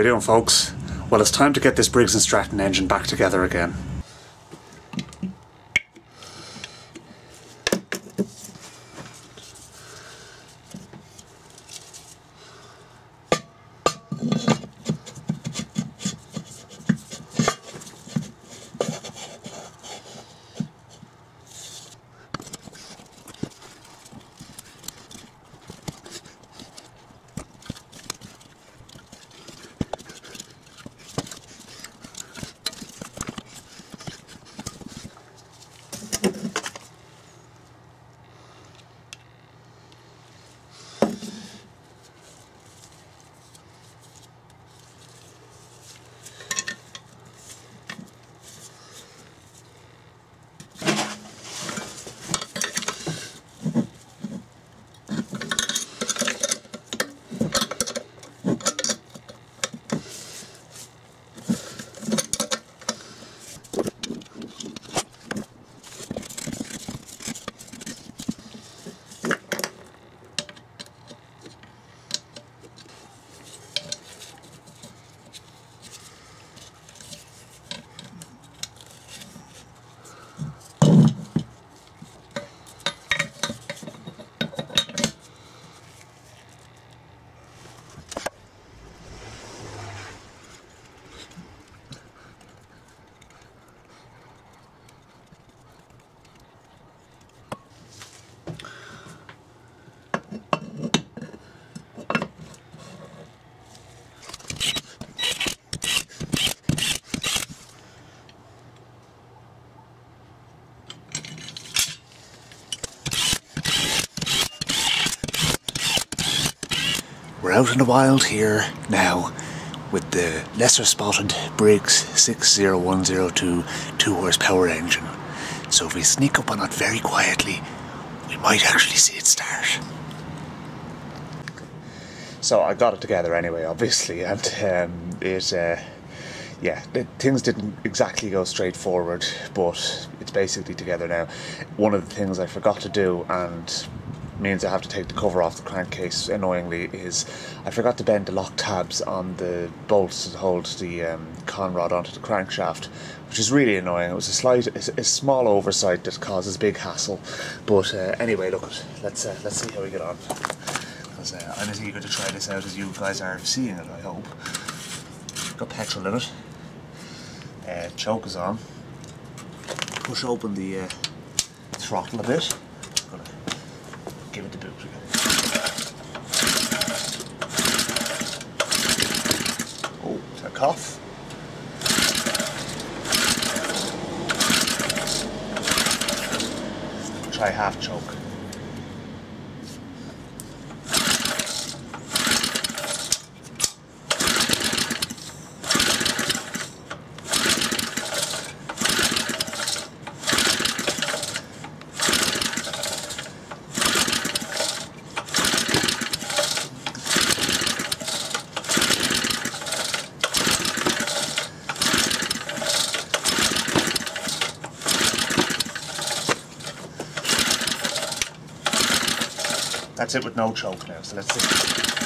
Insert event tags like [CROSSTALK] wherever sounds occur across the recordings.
we doing, folks? Well, it's time to get this Briggs & Stratton engine back together again. We're out in the wild here now with the lesser spotted Briggs 60102 2 horsepower engine. So if we sneak up on it very quietly, we might actually see it start. So I got it together anyway, obviously, and um, it, uh, yeah, things didn't exactly go straight forward, but it's basically together now. One of the things I forgot to do, and means I have to take the cover off the crankcase annoyingly is I forgot to bend the lock tabs on the bolts that hold the um, conrod onto the crankshaft which is really annoying. It was a slight a, a small oversight that causes big hassle. But uh, anyway look at let's uh, let's see how we get on. Because uh, I'm as eager to try this out as you guys are seeing it I hope. Got petrol in it. Uh, choke is on. Push open the uh, throttle a bit give it the boot again. Oh, is that a cough? Try half choke. That's it with no choke now, so let's see.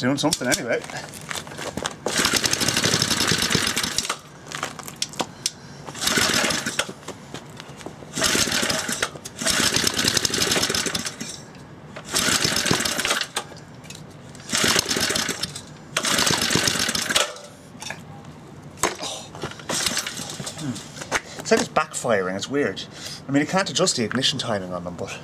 It's doing something anyway. It's like it's backfiring, it's weird. I mean, you can't adjust the ignition timing on them, but...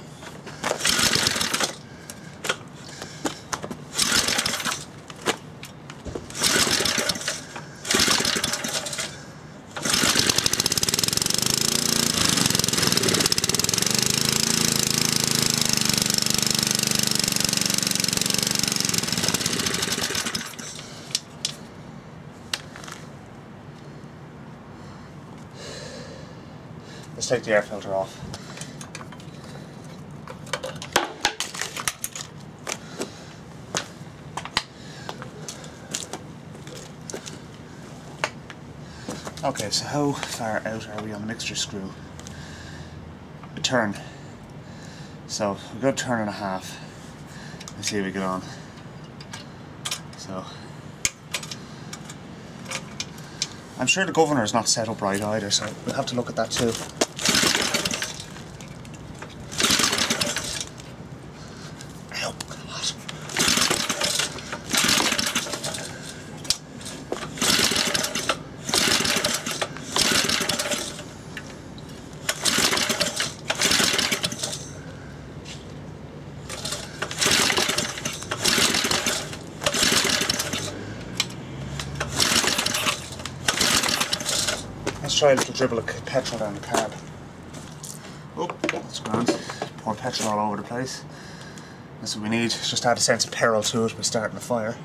Let's take the air filter off. Okay, so how far out are we on the mixture screw? A turn. So we've got a turn and a half. Let's see how we get on. So I'm sure the governor is not set up right either, so we'll have to look at that too. Try a little dribble of petrol down the carb. Oh, that's grand. Pour petrol all over the place. That's what we need. Just add a sense of peril to it by starting a fire.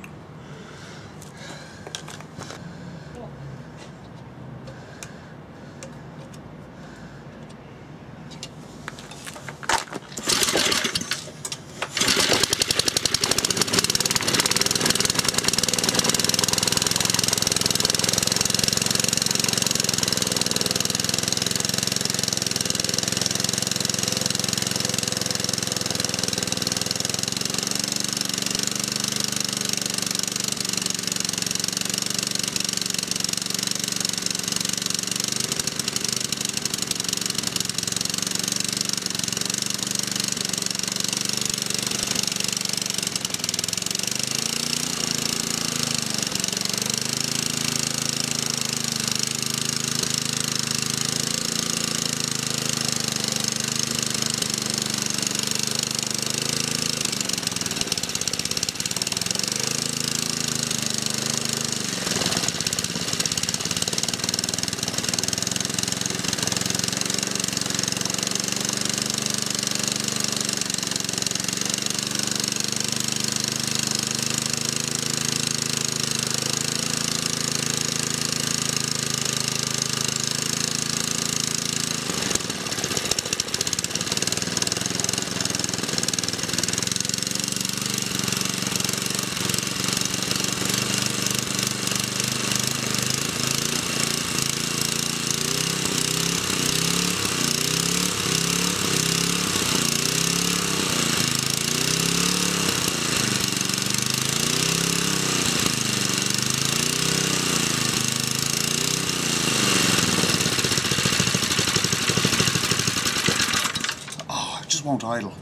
Idle.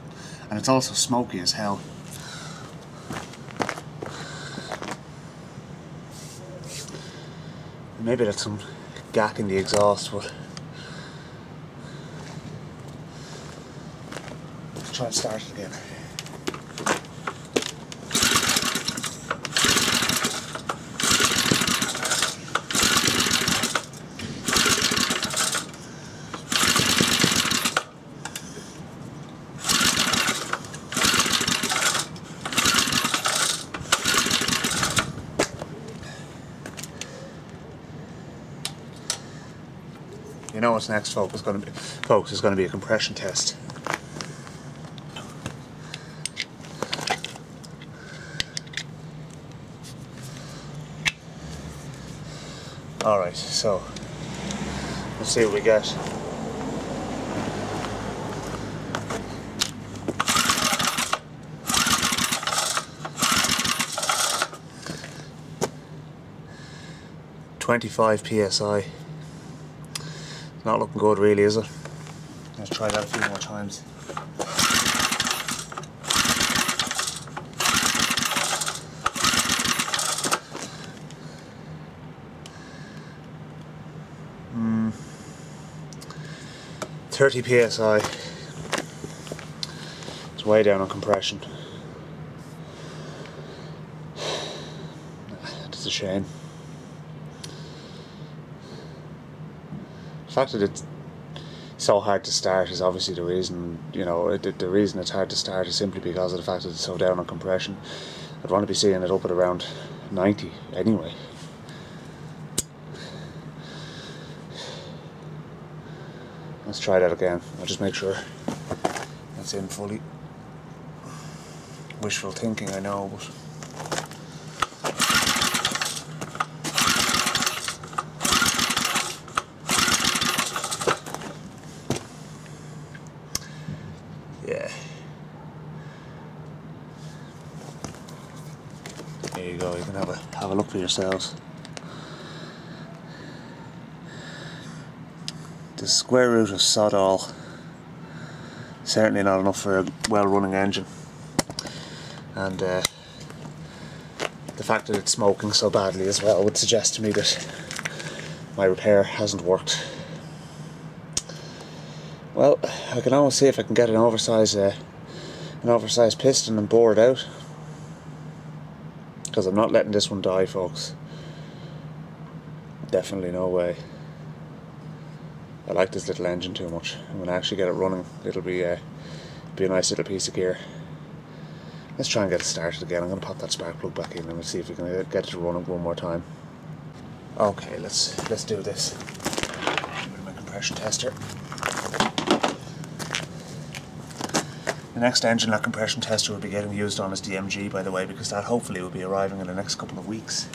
And it's also smoky as hell. Maybe that's some gack in the exhaust, but let's try and start it again. Next, folks? Is going to be, folks, is going to be a compression test. All right, so let's see what we get. Twenty-five psi. Not looking good, really, is it? Let's try that a few more times. Hmm. 30 psi. It's way down on compression. [SIGHS] That's a shame. The fact that it's so hard to start is obviously the reason, you know, it, the reason it's hard to start is simply because of the fact that it's so down on compression. I'd want to be seeing it up at around 90 anyway. Let's try that again. I'll just make sure that's in fully. Wishful thinking, I know, but. Yeah. There you go, you can for yourselves. The square root of sod all. Certainly not enough for a well running engine. And uh, the fact that it's smoking so badly as well would suggest to me that my repair hasn't worked. Well, I can always see if I can get an oversized uh, an oversized piston and bore it out. Because I'm not letting this one die, folks. Definitely no way. I like this little engine too much. When I actually get it running, it'll be, uh, be a nice little piece of gear. Let's try and get it started again. I'm going to pop that spark plug back in and we'll see if we can get it to run one more time. Okay, let's let's do this. My compression tester. The next engine that compression tester will be getting used on is DMG, by the way, because that hopefully will be arriving in the next couple of weeks.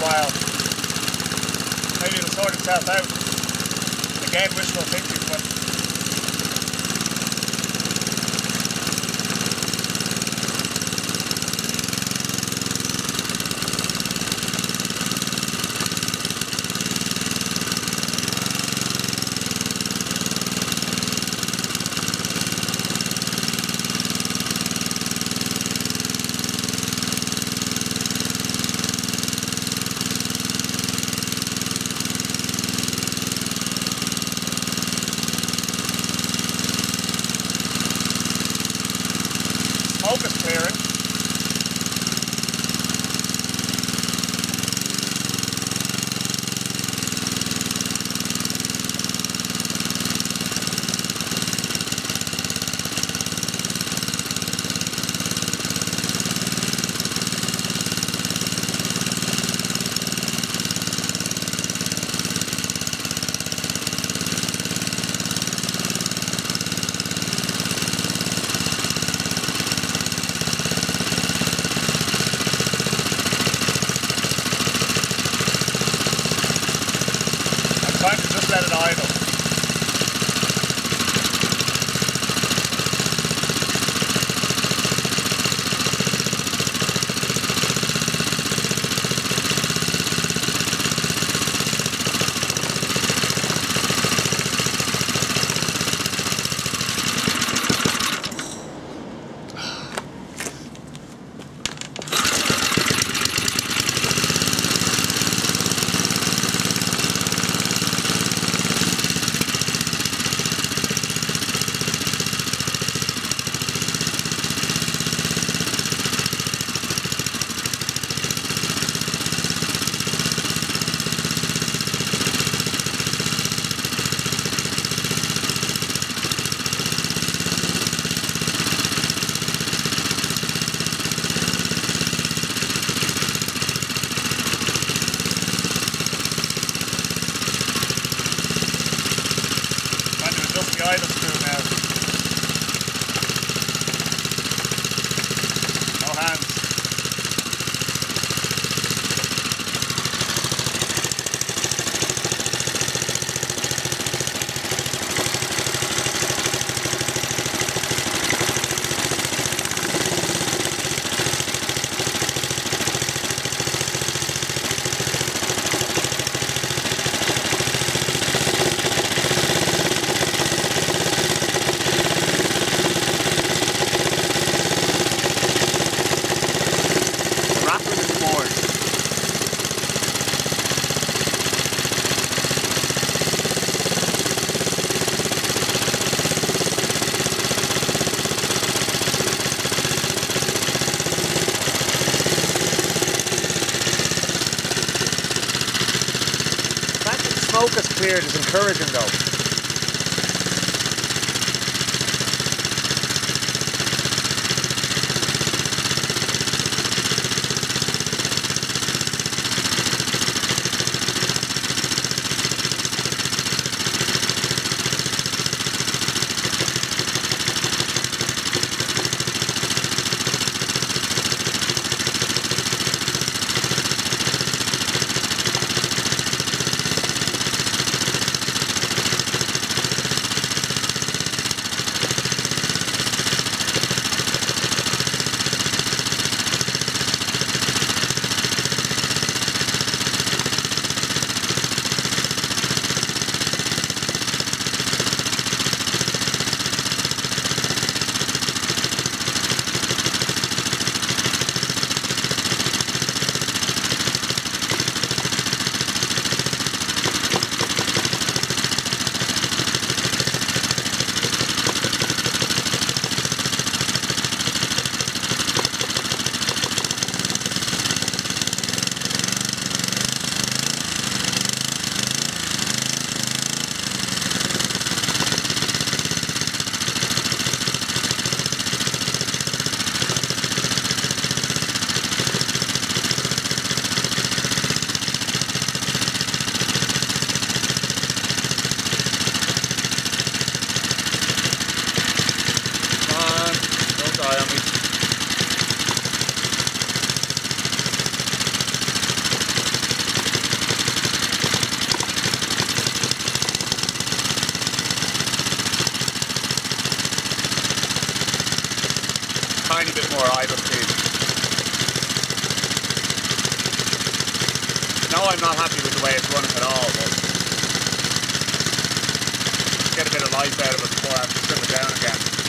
While. Maybe it'll sort itself out. Again, wishful thinking, but is encouraging though. Bit more idle speed. No, I'm not happy with the way it's running at all, but get a bit of life out of it before I have to strip it down again.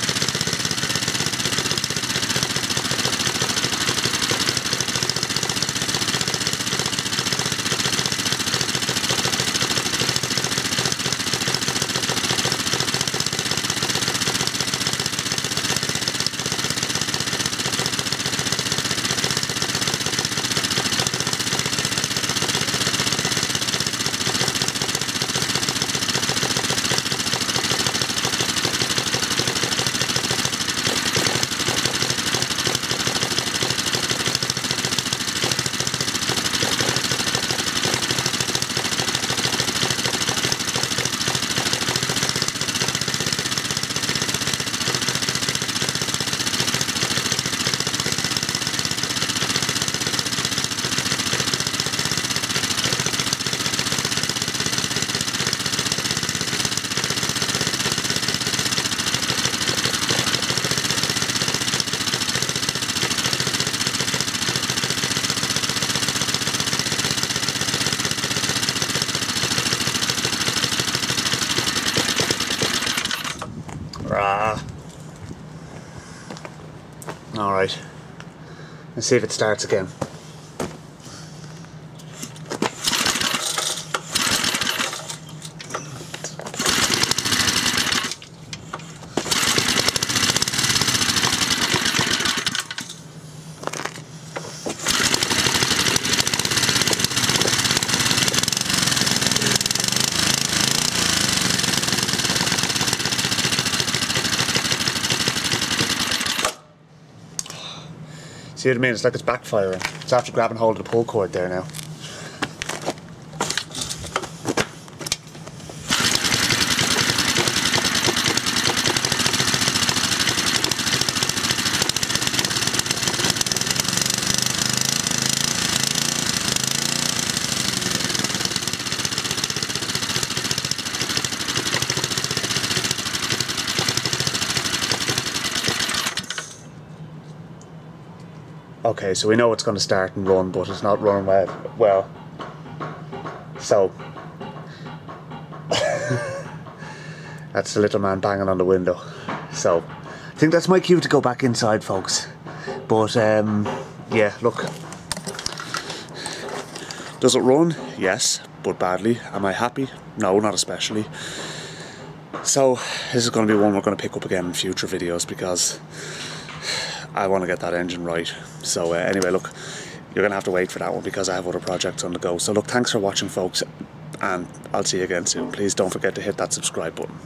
Let's see if it starts again. See what I mean? It's like it's backfiring. It's after grabbing hold of the pull cord there now. Okay, so we know it's going to start and run, but it's not running well. Well, so [LAUGHS] that's the little man banging on the window. So I think that's my cue to go back inside, folks. But um, yeah, look. Does it run? Yes, but badly. Am I happy? No, not especially. So this is going to be one we're going to pick up again in future videos because I want to get that engine right. So uh, anyway, look, you're going to have to wait for that one because I have other projects on the go. So look, thanks for watching, folks. and I'll see you again soon. Please don't forget to hit that subscribe button.